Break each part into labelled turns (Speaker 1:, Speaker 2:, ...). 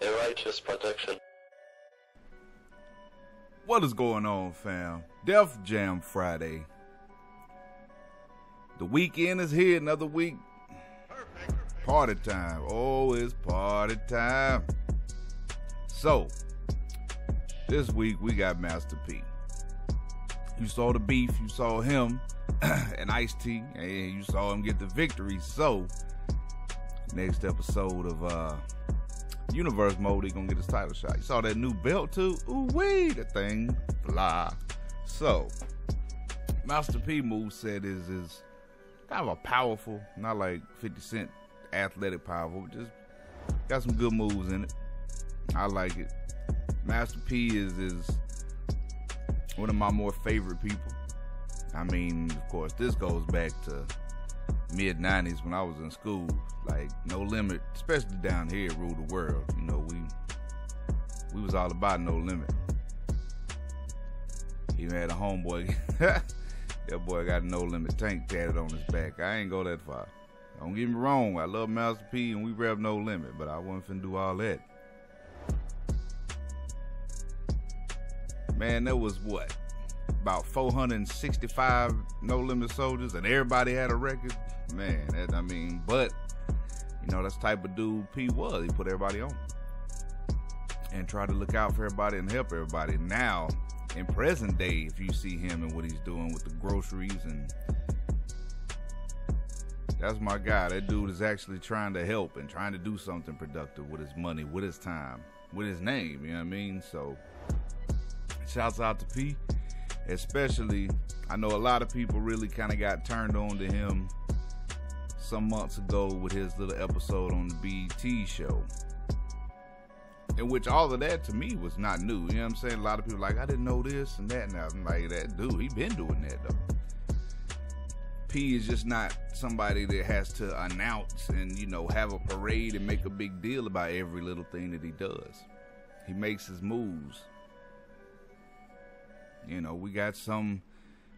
Speaker 1: A righteous protection.
Speaker 2: What is going on, fam? Def Jam Friday. The weekend is here, another week. Party time. Oh, it's party time. So, this week we got Master P. You saw the beef, you saw him and Ice T, and you saw him get the victory. So, next episode of uh Universe Mode, he gonna get his title shot. You saw that new belt too? Ooh wee, the thing fly. So, Master P move set is is kind of a powerful, not like 50 Cent athletic powerful, just got some good moves in it. I like it. Master P is is one of my more favorite people. I mean, of course, this goes back to mid '90s when I was in school. Like No Limit, especially down here, ruled the world. You know, we we was all about No Limit. Even had a homeboy. that boy got No Limit tank tatted on his back. I ain't go that far. Don't get me wrong. I love Master P and we rep No Limit, but I wasn't finna do all that. Man, that was what? About 465 No Limit soldiers, and everybody had a record. Man, that, I mean, but, you know, that's type of dude P was. He put everybody on and tried to look out for everybody and help everybody. Now, in present day, if you see him and what he's doing with the groceries and that's my guy. That dude is actually trying to help and trying to do something productive with his money, with his time, with his name. You know what I mean? So, shouts out to P. Especially, I know a lot of people really kind of got turned on to him some months ago with his little episode on the BT show. In which all of that to me was not new. You know what I'm saying? A lot of people like, I didn't know this and that. And I'm like, that dude, he been doing that though. P is just not somebody that has to announce and you know have a parade and make a big deal about every little thing that he does. He makes his moves. You know, we got some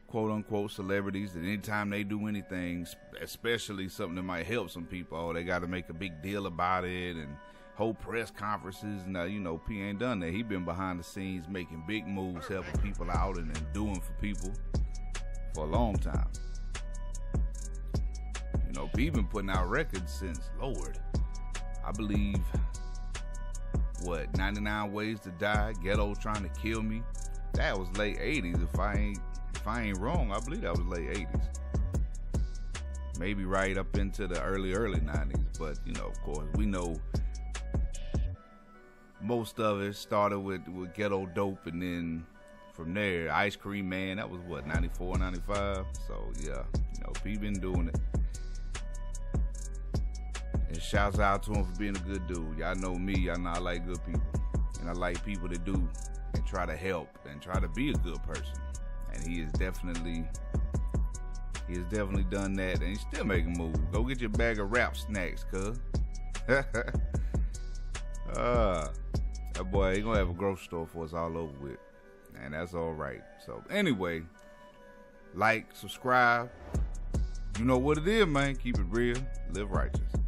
Speaker 2: quote unquote celebrities that anytime they do anything, especially something that might help some people, oh, they got to make a big deal about it and hold press conferences. Now, you know, P ain't done that. He been behind the scenes making big moves, helping people out and, and doing for people for a long time. You know, P been putting out records since Lord, I believe what 99 Ways to Die, Ghetto Trying to Kill Me. That was late 80s. If I ain't if I ain't wrong, I believe that was late 80s. Maybe right up into the early early 90s, but you know, of course, we know most of it started with with Ghetto Dope and then from there, Ice Cream Man, that was what, 94, 95? So, yeah, you know, he been doing it. And shouts out to him for being a good dude. Y'all know me. Y'all know I like good people. And I like people that do and try to help and try to be a good person. And he is definitely he has definitely done that and he's still making moves. Go get your bag of rap snacks, cuz. uh, that boy, he gonna have a grocery store for us all over with. And that's all right. So anyway, like, subscribe. You know what it is, man. Keep it real. Live righteous.